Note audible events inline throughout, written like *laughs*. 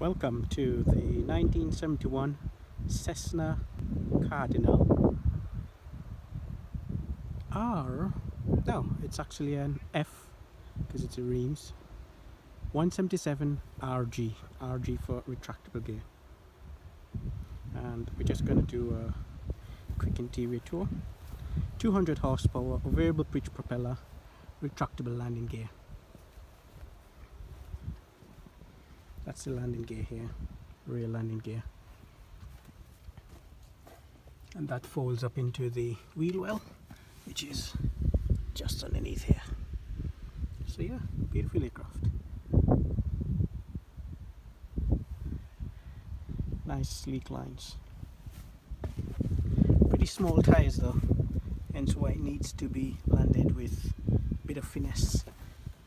Welcome to the 1971 Cessna Cardinal R. No, it's actually an F because it's a Reims 177 RG. RG for retractable gear. And we're just going to do a quick interior tour. 200 horsepower, variable pitch propeller, retractable landing gear. That's the landing gear here, rear landing gear. And that folds up into the wheel well, which is just underneath here. So yeah, beautiful aircraft. Nice sleek lines. Pretty small tyres though, hence why it needs to be landed with a bit of finesse.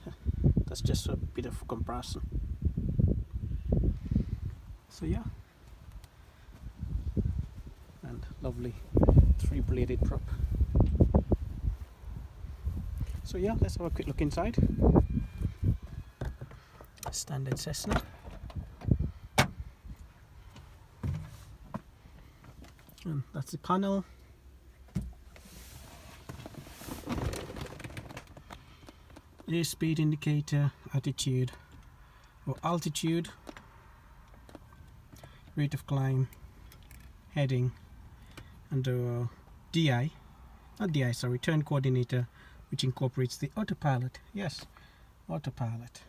*laughs* That's just a bit of comparison so yeah. And lovely three bladed prop. So yeah let's have a quick look inside. Standard Cessna. And that's the panel. The speed indicator attitude or altitude rate of climb, heading, and the uh, DI, not DI, sorry, turn coordinator, which incorporates the autopilot. Yes, autopilot.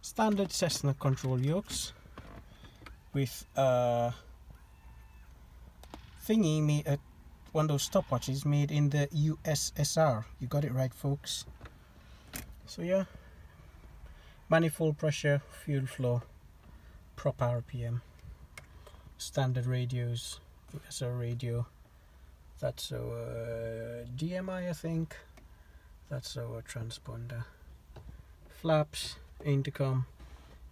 Standard Cessna control yokes with a thingy made at uh, one of those stopwatches made in the USSR. You got it right, folks. So yeah, manifold pressure, fuel flow, proper RPM standard radios. That's radio. That's our uh, DMI I think. That's our transponder. Flaps intercom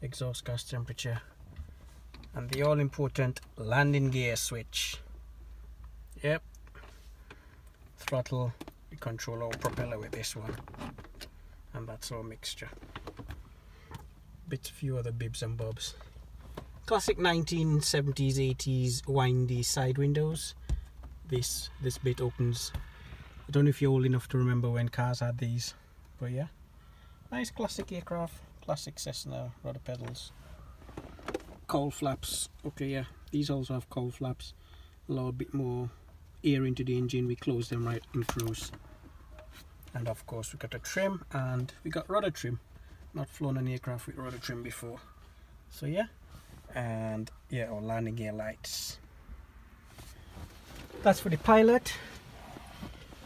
exhaust gas temperature and the all important landing gear switch. Yep. Throttle we control our propeller with this one. And that's our mixture. Bit few other bibs and bobs classic 1970s 80s windy side windows. This this bit opens. I don't know if you're old enough to remember when cars had these but yeah. Nice classic aircraft classic Cessna rudder pedals. Cowl flaps okay yeah. These also have cowl flaps. A little bit more air into the engine. We close them right in cruise and of course we got a trim and we got rudder trim. Not flown an aircraft with rudder trim before. So yeah and yeah or landing gear lights. That's for the pilot.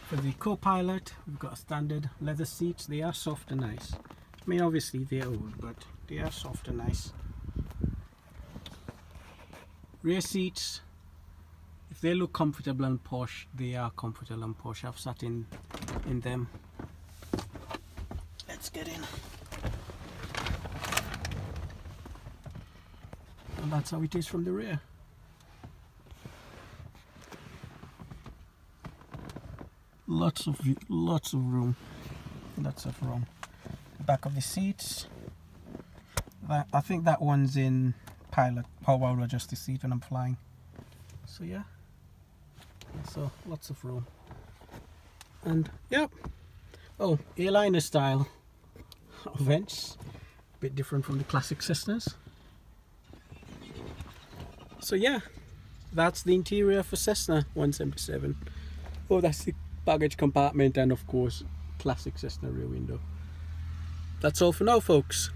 For the co-pilot we've got standard leather seats. They are soft and nice. I mean obviously they're old but they are soft and nice. Rear seats if they look comfortable and posh they are comfortable and posh. I've sat in in them. Let's get in and that's how it is from the rear. Lots of lots of room. Lots of room. Back of the seats. That, I think that one's in pilot power will adjust the seat when I'm flying. So yeah. So lots of room. And yep. Oh airliner style *laughs* vents bit different from the classic Cessnas so yeah that's the interior for Cessna 177 oh that's the baggage compartment and of course classic Cessna rear window. That's all for now folks